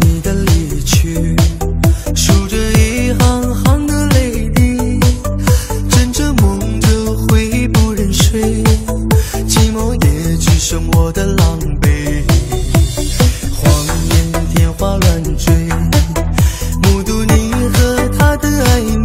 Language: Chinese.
你的离去，数着一行行的泪滴，枕着梦着回忆不忍睡，寂寞也只剩我的狼狈，谎言天花乱坠，目睹你和他的爱。